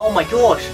Oh my gosh,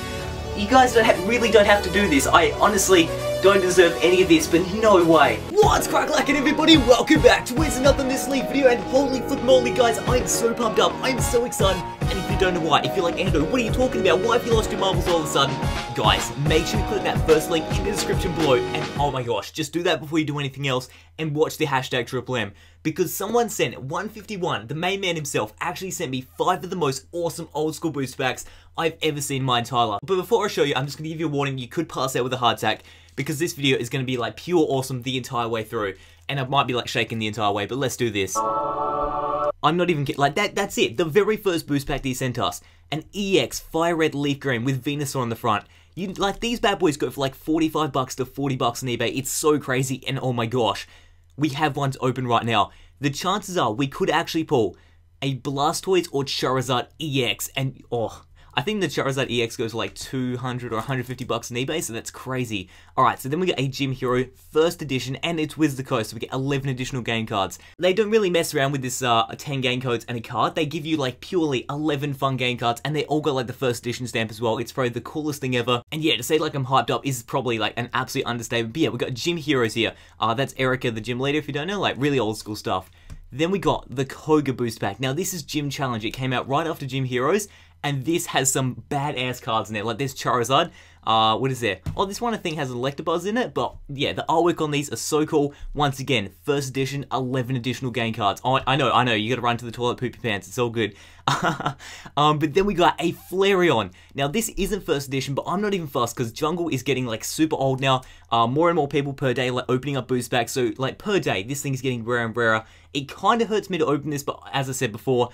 you guys don't really don't have to do this. I honestly don't deserve any of this, but no way. What's crack lacking everybody? Welcome back to It's Nothing This League video and holy flip moly guys, I'm so pumped up, I'm so excited, and if you don't know why, if you're like, Ando, what are you talking about? Why have you lost your marbles all of a sudden? Guys, make sure you click that first link in the description below, and oh my gosh, just do that before you do anything else, and watch the hashtag Triple M because someone sent 151, the main man himself, actually sent me 5 of the most awesome old school boost packs I've ever seen in my entire life. But before I show you, I'm just going to give you a warning, you could pass out with a heart attack, because this video is going to be like pure awesome the entire way through, and I might be like shaking the entire way, but let's do this. I'm not even kidding, like that. That's it. The very first boost pack they sent us, an EX Fire Red Leaf Green with Venusaur on the front. You like these bad boys go for like 45 bucks to 40 bucks on eBay. It's so crazy, and oh my gosh, we have one to open right now. The chances are we could actually pull a Blastoise or Charizard EX, and oh, I think the Charizard EX goes for like 200 or 150 bucks on eBay, so that's crazy. Alright, so then we get a Gym Hero first edition, and it's Wizard the Coast, so we get 11 additional game cards. They don't really mess around with this uh, 10 game codes and a card, they give you like purely 11 fun game cards, and they all got like the first edition stamp as well. It's probably the coolest thing ever. And yeah, to say like I'm hyped up is probably like an absolute understatement. But yeah, we got Gym Heroes here. Uh, that's Erika, the gym leader, if you don't know, like really old school stuff. Then we got the Koga Boost Pack. Now this is Gym Challenge. It came out right after Gym Heroes, and this has some badass cards in there. Like there's Charizard. Uh, what is there? Oh, this one I think has Electabuzz in it, but yeah, the artwork on these are so cool. Once again, first edition, 11 additional game cards. Oh, I know, I know, you gotta run to the toilet, poop your pants, it's all good. um, but then we got a Flareon. Now, this isn't first edition, but I'm not even fussed because Jungle is getting like super old now. Uh, more and more people per day like opening up boost packs, so like per day, this thing's getting rarer and rarer. It kind of hurts me to open this, but as I said before,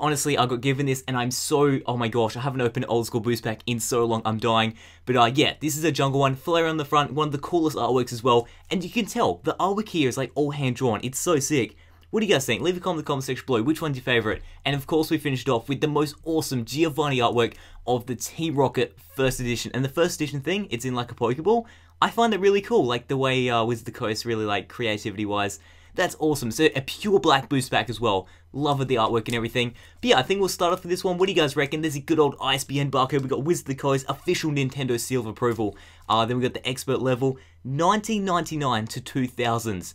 honestly, I got given this and I'm so, oh my gosh, I haven't opened an old school boost pack in so long, I'm dying. But uh, yeah, this is a jungle one, Flareon the front, one of the coolest artworks as well. And you can tell, the artwork here is like all hand drawn, it's so sick. What do you guys think? Leave a comment in the comment section below, which one's your favourite? And of course we finished off with the most awesome Giovanni artwork of the Team Rocket first edition. And the first edition thing, it's in like a Pokeball. I find that really cool, like the way uh, Wizard of the Coast really like creativity wise. That's awesome. So a pure black boost pack as well. Love of the artwork and everything. But yeah, I think we'll start off with this one. What do you guys reckon? There's a good old ISBN barcode. We got Wizard the Coast, official Nintendo seal of approval. Uh, then we got the expert level, 1999 to 2000s.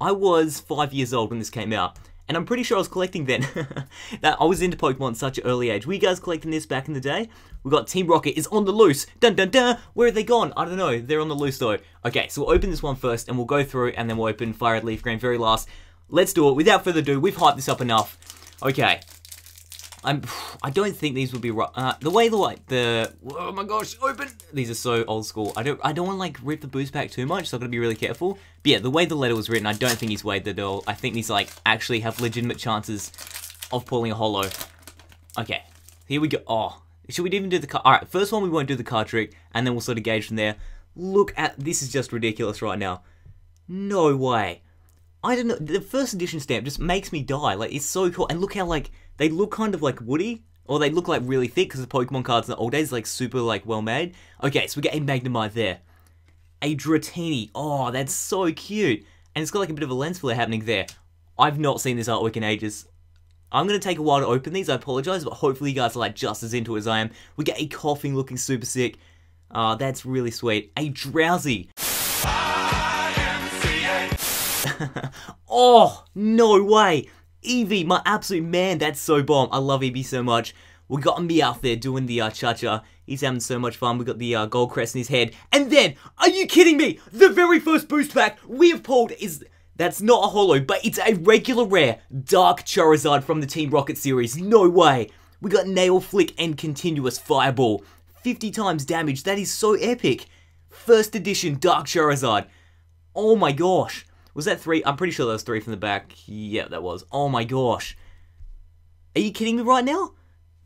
I was five years old when this came out. And I'm pretty sure I was collecting then. that I was into Pokemon such an early age. Were you guys collecting this back in the day? We got Team Rocket is on the loose. Dun dun dun. Where are they gone? I don't know. They're on the loose though. Okay, so we'll open this one first and we'll go through and then we'll open Fire Red Leaf Green very last. Let's do it. Without further ado, we've hyped this up enough. Okay, I'm. I don't think these would be right. Uh, the way the like the. Oh my gosh! Open. These are so old school. I don't. I don't want to like rip the boost pack too much, so I'm gonna be really careful. But yeah, the way the letter was written, I don't think he's weighed at all. I think these like actually have legitimate chances of pulling a holo. Okay, here we go. Oh, should we even do the card? All right, first one we won't do the card trick, and then we'll sort of gauge from there. Look at this is just ridiculous right now. No way. I don't know. The first edition stamp just makes me die. Like it's so cool, and look how like they look kind of like woody, or they look like really thick because the Pokemon cards in the old days like super like well made. Okay, so we get a Magnemite there. A Dratini. Oh, that's so cute. And it's got like a bit of a lens flare happening there. I've not seen this artwork in ages. I'm to take a while to open these, I apologize, but hopefully you guys are like just as into it as I am. We get a Koffing looking super sick. Oh, that's really sweet. A Drowzee. oh, no way. Eevee, my absolute man, that's so bomb. I love Eevee so much. We got Meowth there doing the uh, cha-cha. He's having so much fun. We got the uh, gold crest in his head. And then, are you kidding me? The very first boost pack we have pulled is... That's not a holo, but it's a regular rare Dark Charizard from the Team Rocket series. No way. We got Nail Flick and Continuous Fireball. 50 times damage. That is so epic. First edition Dark Charizard. Oh my gosh. Was that three? I'm pretty sure that was three from the back. Yeah, that was. Oh my gosh. Are you kidding me right now?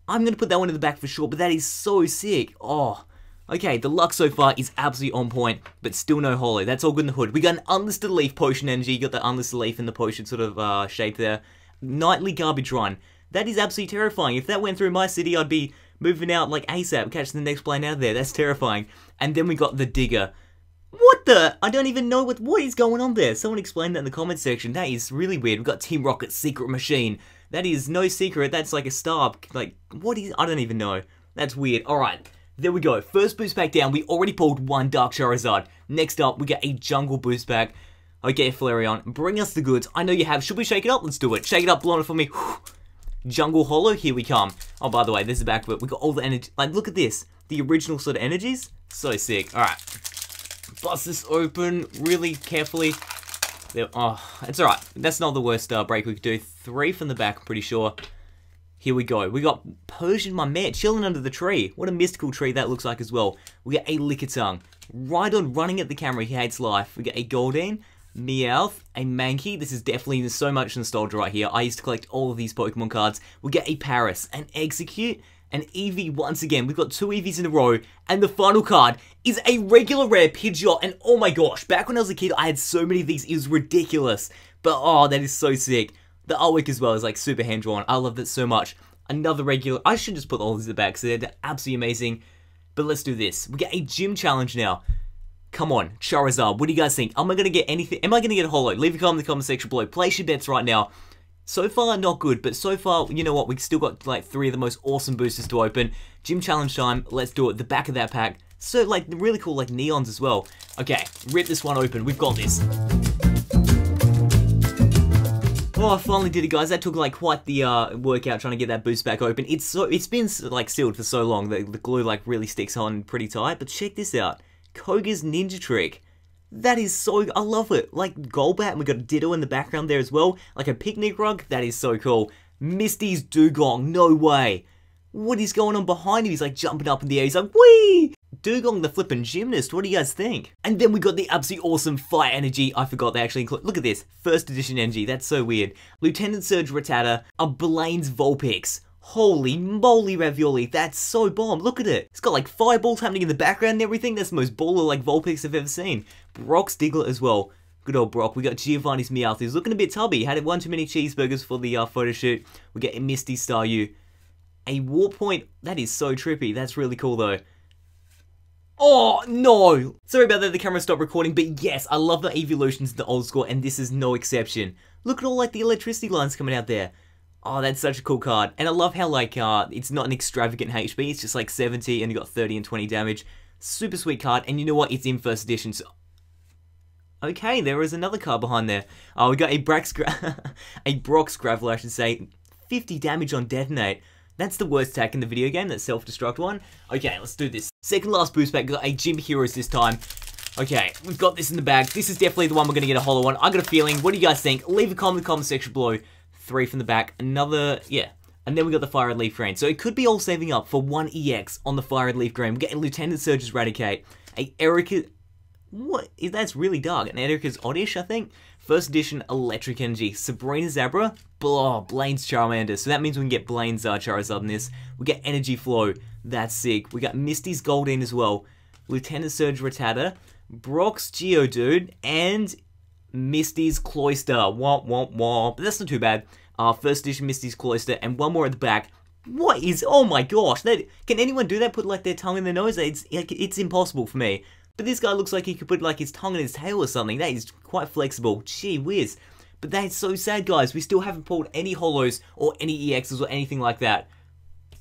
I'm going to put that one in the back for sure, but that is so sick. Oh. Okay, the luck so far is absolutely on point, but still no holo. That's all good in the hood. We got an unlisted leaf potion energy. You got the unlisted leaf in the potion sort of uh, shape there. Nightly garbage run. That is absolutely terrifying. If that went through my city, I'd be moving out like ASAP, catching the next plane out of there. That's terrifying. And then we got the digger. The? I don't even know what what is going on there. Someone explain that in the comment section. That is really weird. We've got Team Rocket's secret machine. That is no secret. That's like a star. Like, what is... I don't even know. That's weird. Alright, there we go. First boost pack down. We already pulled one Dark Charizard. Next up, we get a Jungle boost pack. Okay, Flareon, bring us the goods. I know you have. Should we shake it up? Let's do it. Shake it up, blow it for me. Jungle Holo, here we come. Oh, by the way, this is back it. We got all the energy. Like, look at this. The original sort of energies. So sick. Alright. Bust this open really carefully. There, oh, it's alright. That's not the worst uh, break we could do. Three from the back, I'm pretty sure. Here we go. We got Persian, my man, chilling under the tree. What a mystical tree that looks like as well. We get a Lickitung. Right on running at the camera, he hates life. We get a Goldeen, Meowth, a Mankey. This is definitely so much nostalgia right here. I used to collect all of these Pokemon cards. We get a Paras, an Exeggcute, an Eevee once again. We've got two Eevees in a row. And the final card is a regular rare Pidgeot. And oh my gosh, back when I was a kid, I had so many of these. It was ridiculous. But oh, that is so sick. The artwork as well is like super hand drawn. I love that so much. Another regular. I should just put all these in the back because they're absolutely amazing. But let's do this. We get a gym challenge now. Come on, Charizard. What do you guys think? Am I gonna get anything? Am I gonna get a holo? Leave a comment in the comment section below. Place your bets right now. So far, not good, but so far, you know what? We've still got like three of the most awesome boosters to open. Gym challenge time. Let's do it. The back of that pack. So like really cool like neons as well. Okay, rip this one open. We've got this. Oh, I finally did it, guys. That took like quite the uh, workout trying to get that boost back open. It's so it's been like sealed for so long that the glue like really sticks on pretty tight. But check this out, Koga's ninja trick. That is so, I love it. Like Golbat, and we got a Ditto in the background there as well. Like a picnic rug, that is so cool. Misty's Dewgong, no way. What is going on behind him? He's like jumping up in the air. He's like, wee! Dewgong the flippin' gymnast, what do you guys think? And then we got the absolutely awesome Fire Energy. I forgot they actually include, look at this, first edition energy, that's so weird. Lieutenant Surge Rattata, a Blaine's Vulpix. Holy moly ravioli, that's so bomb, look at it. It's got like fireballs happening in the background and everything, that's the most baller like Vulpix I've ever seen. Brock's Diglett as well. Good old Brock. We got Giovanni's Meowth, who's looking a bit tubby. Had one too many cheeseburgers for the uh, photo shoot. We get Misty Staryu. A Warp Point. That is so trippy. That's really cool though. Oh, no! Sorry about that, the camera stopped recording, but yes, I love the evolutions in the old school, and this is no exception. Look at all, like, the electricity lines coming out there. Oh, that's such a cool card. And I love how, like, uh, it's not an extravagant HP, it's just, like, 70, and you got 30 and 20 damage. Super sweet card, and you know what? It's in first edition, so... Okay, there is another card behind there. Oh, we got a Brax a Brock's Graveler, I should say. 50 damage on Detonate. That's the worst attack in the video game, that self-destruct one. Okay, let's do this. Second last boost pack, got a Gym Heroes this time. Okay, we've got this in the bag. This is definitely the one we're going to get a holo one. I got a feeling. What do you guys think? Leave a comment in the comment section below. Three from the back. Another, yeah. And then we got the Fire and Leaf Green. So it could be all saving up for one EX on the Fire and Leaf Green. We're getting Lieutenant Surge's Raticate. A Erika... What? That's really dark. An Erika's Oddish, I think. First edition Electric Energy. Sabrina's Abra. Blah, Blaine's Charmander. So that means we can get Blaine's uh, Charizard in this. We get Energy Flow. That's sick. We got Misty's Goldeen as well. Lieutenant Surge Rattata. Brock's Geodude. And Misty's Cloyster. Womp, womp, womp. But that's not too bad. Uh, first edition Misty's Cloyster, And one more at the back. What is... Oh my gosh. That, can anyone do that? Put like their tongue in their nose? It's, like, it's impossible for me. But this guy looks like he could put like his tongue in his tail or something. That is quite flexible. Gee whiz. But that's so sad, guys. We still haven't pulled any holos or any EXs or anything like that.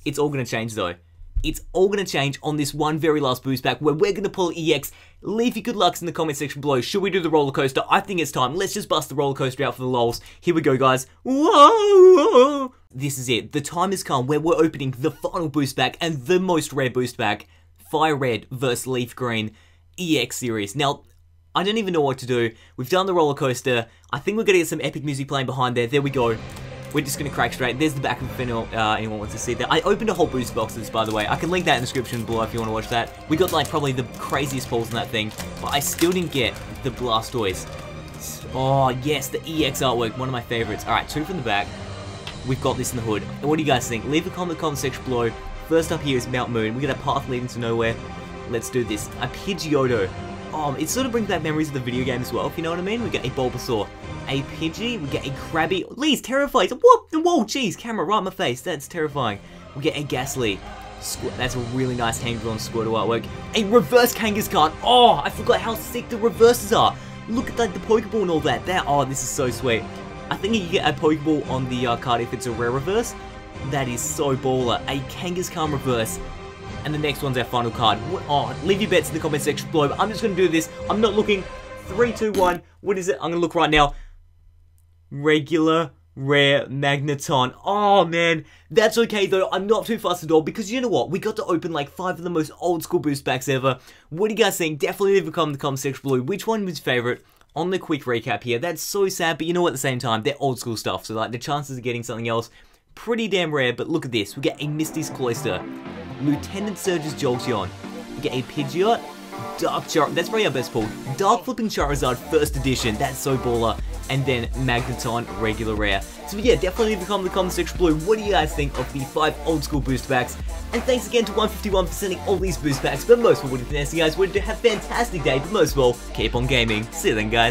It's all going to change, though. It's all going to change on this one very last boost pack where we're going to pull EX. Leave your good lucks in the comment section below. Should we do the roller coaster? I think it's time. Let's just bust the roller coaster out for the lols. Here we go, guys. Whoa! This is it. The time has come where we're opening the final boost pack and the most rare boost pack. Fire Red versus Leaf Green. EX series. Now, I don't even know what to do. We've done the roller coaster. I think we're going to get some epic music playing behind there. There we go. We're just going to crack straight. There's the back funnel, uh, anyone wants to see that. I opened a whole boost boxes, by the way. I can link that in the description below if you want to watch that. We got, like, probably the craziest pulls in that thing, but I still didn't get the Blastoise. Oh, yes, the EX artwork, one of my favorites. Alright, two from the back. We've got this in the hood. What do you guys think? Leave a comment in the comment section below. First up here is Mount Moon. We got a path leading to nowhere. Let's do this. A Pidgeotto. Oh, it sort of brings back memories of the video game as well, if you know what I mean. We get a Bulbasaur, a Pidgey, we get a Krabby. Lee's terrifying. Whoa, whoa, jeez, camera right in my face. That's terrifying. We get a Gastly. Squ that's a really nice hand-drawn Squirtle artwork. A reverse Kangaskhan. Oh, I forgot how sick the reverses are. Look at like, the Pokeball and all that. That Oh, this is so sweet. I think you get a Pokeball on the uh, card if it's a rare reverse. That is so baller. A Kangaskhan reverse and the next one's our final card. Oh, leave your bets in the comment section below, but I'm just going to do this. I'm not looking. 3, 2, 1. What is it? I'm going to look right now. Regular rare magneton. Oh man, that's okay though. I'm not too fussed at all because you know what? We got to open like five of the most old school boost packs ever. What do you guys think? Definitely leave a comment in the comment section below. Which one was your favorite? On the quick recap here, that's so sad, but you know what? At the same time, they're old school stuff, so like the chances of getting something else pretty damn rare. But look at this, we get a Misty's Cloyster, Lieutenant Surge's Jolteon, we get a Pidgeot, Dark Char- that's probably our best pull. Dark Flipping Charizard First Edition, that's so baller. And then Magneton Regular Rare. So yeah, definitely leave a comment in the comment section below. What do you guys think of the 5 old school boost packs? And thanks again to 151 for sending all these boost packs. But most of all, what do you guys? To have a fantastic day. But most of all, keep on gaming. See you then, guys.